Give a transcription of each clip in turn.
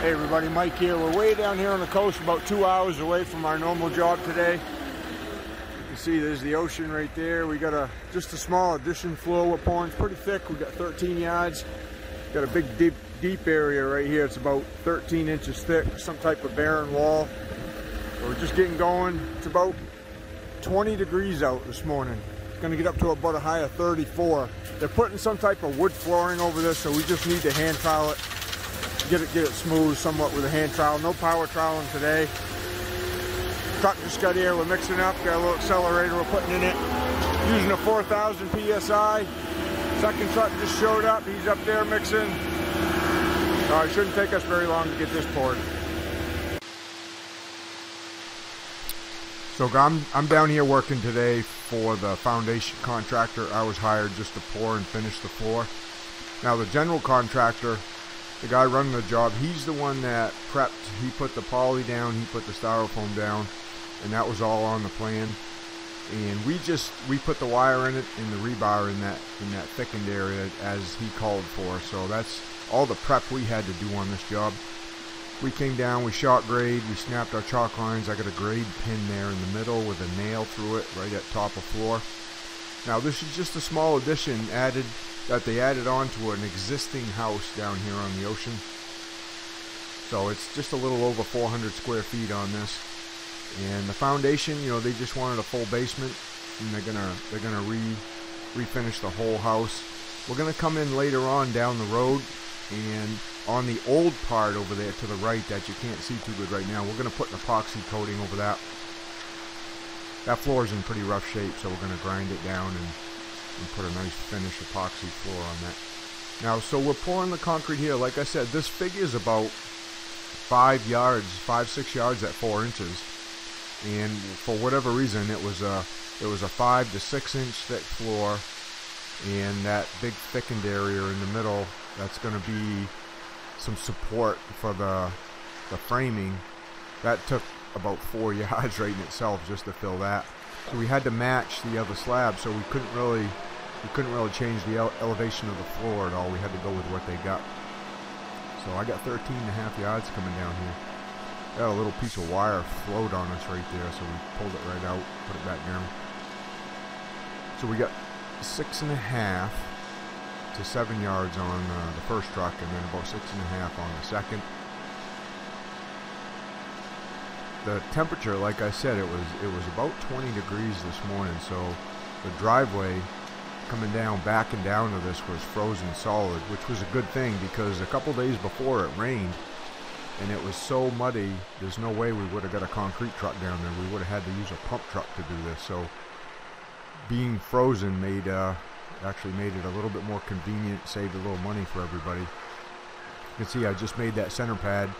Hey everybody, Mike here. We're way down here on the coast, about two hours away from our normal job today. You can see there's the ocean right there. We got a just a small addition floor pouring. It's pretty thick. We got 13 yards. Got a big deep deep area right here. It's about 13 inches thick, some type of bearing wall. We're just getting going. It's about 20 degrees out this morning. It's gonna get up to about a high of 34. They're putting some type of wood flooring over this, so we just need to hand tile it get it get it smooth somewhat with a hand trowel. No power troweling today. Truck just got here. We're mixing up. Got a little accelerator we're putting in it. Using a 4,000 psi. Second truck just showed up. He's up there mixing. Uh, it shouldn't take us very long to get this poured. So I'm, I'm down here working today for the foundation contractor. I was hired just to pour and finish the floor. Now the general contractor the guy running the job, he's the one that prepped. He put the poly down, he put the styrofoam down, and that was all on the plan. And we just we put the wire in it and the rebar in that in that thickened area as he called for. So that's all the prep we had to do on this job. We came down, we shot grade, we snapped our chalk lines. I got a grade pin there in the middle with a nail through it right at top of floor. Now this is just a small addition added that they added on to an existing house down here on the ocean. So it's just a little over 400 square feet on this. And the foundation, you know, they just wanted a full basement, and they're gonna they're gonna re refinish the whole house. We're gonna come in later on down the road, and on the old part over there to the right that you can't see too good right now, we're gonna put an epoxy coating over that. That floor is in pretty rough shape, so we're gonna grind it down and and put a nice finish epoxy floor on that. Now, so we're pouring the concrete here. Like I said, this figures about five yards, five six yards at four inches, and for whatever reason, it was a it was a five to six inch thick floor, and that big thickened area in the middle. That's going to be some support for the the framing. That took about four yards right in itself just to fill that. So we had to match the other slab, so we couldn't really we couldn't really change the ele elevation of the floor at all. We had to go with what they got. So I got 13 and a half yards coming down here. Got a little piece of wire float on us right there, so we pulled it right out, put it back down. So we got six and a half to seven yards on uh, the first truck, and then about six and a half on the second. The temperature, like I said, it was it was about 20 degrees this morning, so the driveway coming down, backing down to this was frozen solid, which was a good thing because a couple days before it rained and it was so muddy, there's no way we would have got a concrete truck down there. We would have had to use a pump truck to do this. So being frozen made uh, actually made it a little bit more convenient, saved a little money for everybody. You can see I just made that center pad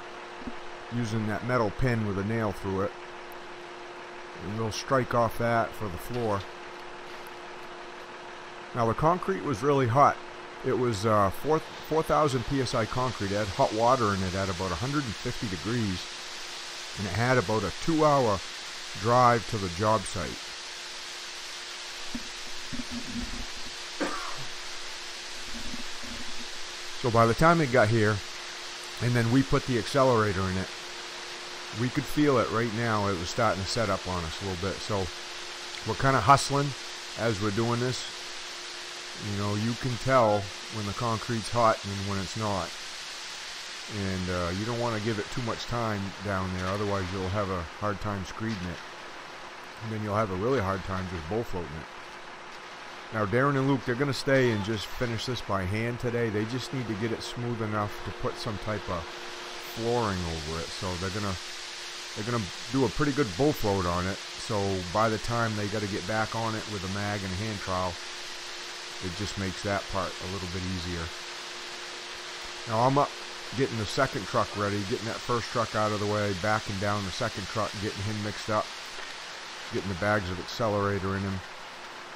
using that metal pin with a nail through it. And we'll strike off that for the floor. Now the concrete was really hot. It was uh, 4,000 4, psi concrete. It had hot water in it at about 150 degrees, and it had about a two-hour drive to the job site. So by the time it got here, and then we put the accelerator in it, we could feel it right now. It was starting to set up on us a little bit. So we're kind of hustling as we're doing this you know, you can tell when the concrete's hot and when it's not. And uh, you don't want to give it too much time down there, otherwise you'll have a hard time screeding it. And then you'll have a really hard time just bull floating it. Now Darren and Luke, they're going to stay and just finish this by hand today. They just need to get it smooth enough to put some type of flooring over it. So they're going to they're going to do a pretty good bull float on it. So by the time they got to get back on it with a mag and a hand trowel, it just makes that part a little bit easier. Now I'm up getting the second truck ready, getting that first truck out of the way, backing down the second truck, getting him mixed up, getting the bags of accelerator in him.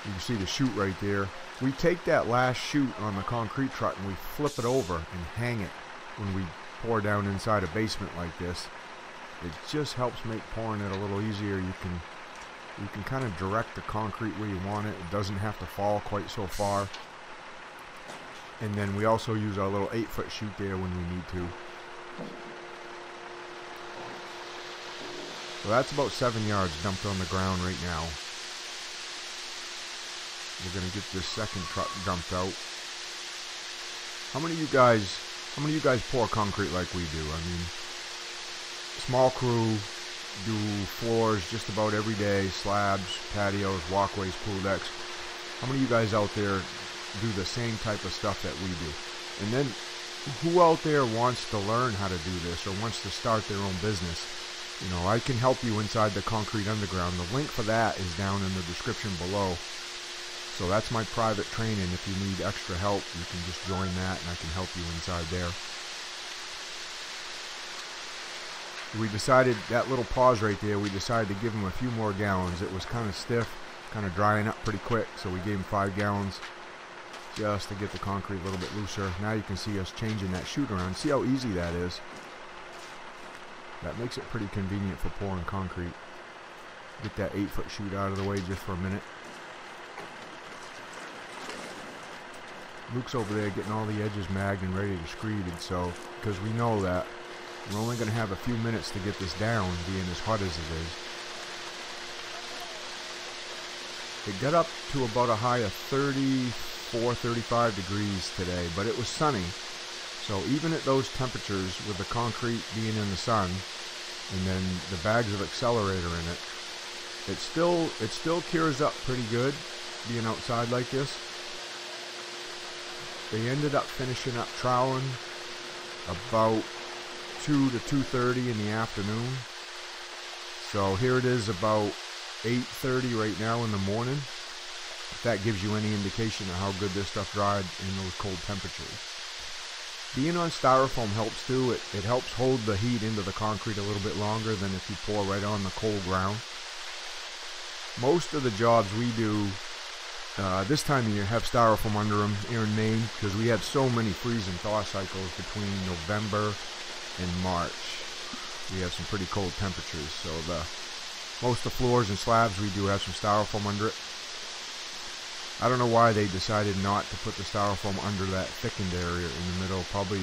You can see the chute right there. We take that last chute on the concrete truck and we flip it over and hang it when we pour down inside a basement like this. It just helps make pouring it a little easier. You can you can kind of direct the concrete where you want it. It doesn't have to fall quite so far. And then we also use our little 8-foot chute there when we need to. So that's about 7 yards dumped on the ground right now. We're going to get this second truck dumped out. How many of you guys, how many of you guys pour concrete like we do? I mean, small crew, do floors just about every day, slabs, patios, walkways, pool decks. How many of you guys out there do the same type of stuff that we do? And then who out there wants to learn how to do this or wants to start their own business? You know, I can help you inside the Concrete Underground. The link for that is down in the description below. So that's my private training. If you need extra help, you can just join that and I can help you inside there. We decided, that little pause right there, we decided to give him a few more gallons. It was kind of stiff, kind of drying up pretty quick, so we gave him five gallons just to get the concrete a little bit looser. Now you can see us changing that chute around. See how easy that is? That makes it pretty convenient for pouring concrete. Get that 8 foot chute out of the way just for a minute. Luke's over there getting all the edges magged and ready to screeded, so, because we know that we're only going to have a few minutes to get this down, being as hot as it is. It got up to about a high of 34, 35 degrees today, but it was sunny. So even at those temperatures, with the concrete being in the sun, and then the bags of accelerator in it, it still it still cures up pretty good, being outside like this. They ended up finishing up troweling about 2 to 2.30 in the afternoon. So here it is about 8.30 right now in the morning. If that gives you any indication of how good this stuff dried in those cold temperatures. Being on styrofoam helps too. It, it helps hold the heat into the concrete a little bit longer than if you pour right on the cold ground. Most of the jobs we do uh, this time of year have styrofoam under them here in Maine because we have so many freeze and thaw cycles between November and March. We have some pretty cold temperatures, so the most of the floors and slabs we do have some styrofoam under it. I don't know why they decided not to put the styrofoam under that thickened area in the middle. Probably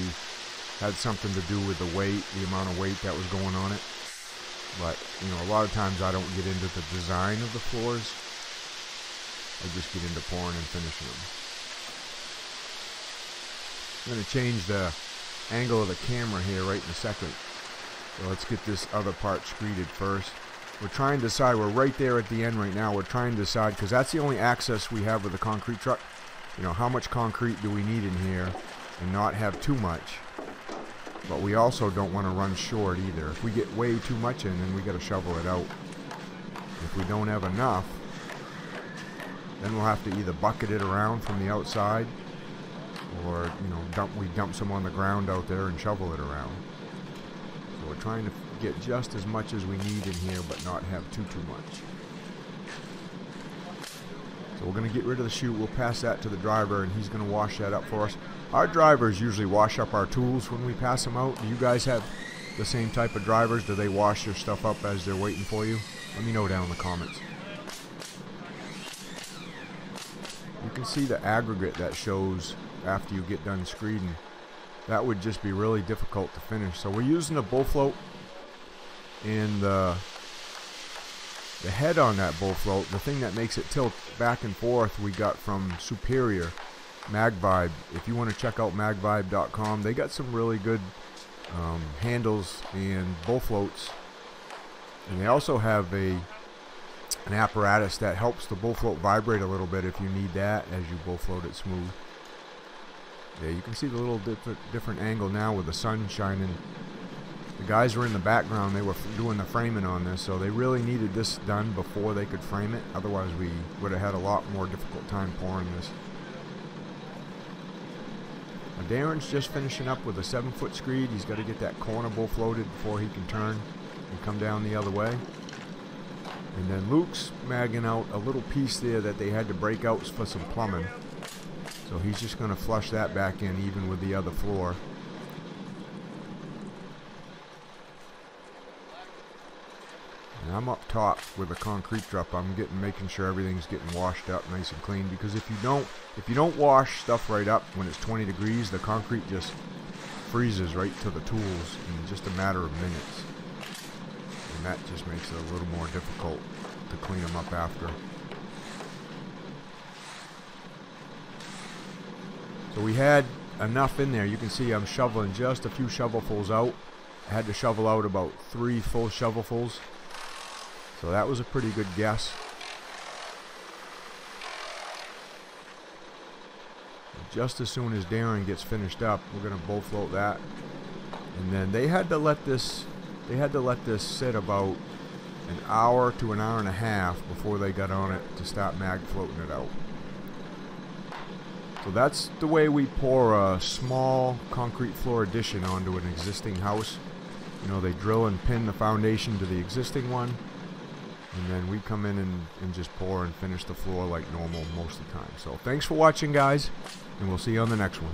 had something to do with the weight, the amount of weight that was going on it. But, you know, a lot of times I don't get into the design of the floors. I just get into pouring and finishing them. I'm going to change the angle of the camera here right in a second. So let's get this other part screeded first. We're trying to decide, we're right there at the end right now. We're trying to decide, because that's the only access we have with the concrete truck. You know, how much concrete do we need in here and not have too much? But we also don't want to run short either. If we get way too much in, then we got to shovel it out. If we don't have enough, then we'll have to either bucket it around from the outside or, you know, dump we dump some on the ground out there and shovel it around. So we're trying to get just as much as we need in here, but not have too, too much. So we're going to get rid of the chute. We'll pass that to the driver, and he's going to wash that up for us. Our drivers usually wash up our tools when we pass them out. Do you guys have the same type of drivers? Do they wash their stuff up as they're waiting for you? Let me know down in the comments. You can see the aggregate that shows after you get done screeding. That would just be really difficult to finish. So we're using a bull float and the the head on that bull float, the thing that makes it tilt back and forth, we got from Superior Magvibe. If you want to check out magvibe.com, they got some really good um, handles and bull floats, and they also have a an apparatus that helps the bull float vibrate a little bit if you need that as you bull float it smooth. Yeah, you can see the little different different angle now with the sun shining the guys were in the background. They were doing the framing on this, so they really needed this done before they could frame it. Otherwise, we would have had a lot more difficult time pouring this. Now, Darren's just finishing up with a seven-foot screed. He's got to get that corner bull floated before he can turn and come down the other way. And then Luke's magging out a little piece there that they had to break out for some plumbing. So he's just going to flush that back in even with the other floor. And I'm up top with a concrete drop. I'm getting making sure everything's getting washed up nice and clean because if you don't if you don't wash stuff right up when it's 20 degrees, the concrete just freezes right to the tools in just a matter of minutes. and that just makes it a little more difficult to clean them up after. So we had enough in there. You can see I'm shoveling just a few shovelfuls out. I had to shovel out about three full shovelfuls. So that was a pretty good guess. Just as soon as Darren gets finished up, we're gonna bull float that. And then they had to let this they had to let this sit about an hour to an hour and a half before they got on it to start mag floating it out. So that's the way we pour a small concrete floor addition onto an existing house. You know, they drill and pin the foundation to the existing one, and then we come in and, and just pour and finish the floor like normal most of the time. So thanks for watching, guys, and we'll see you on the next one.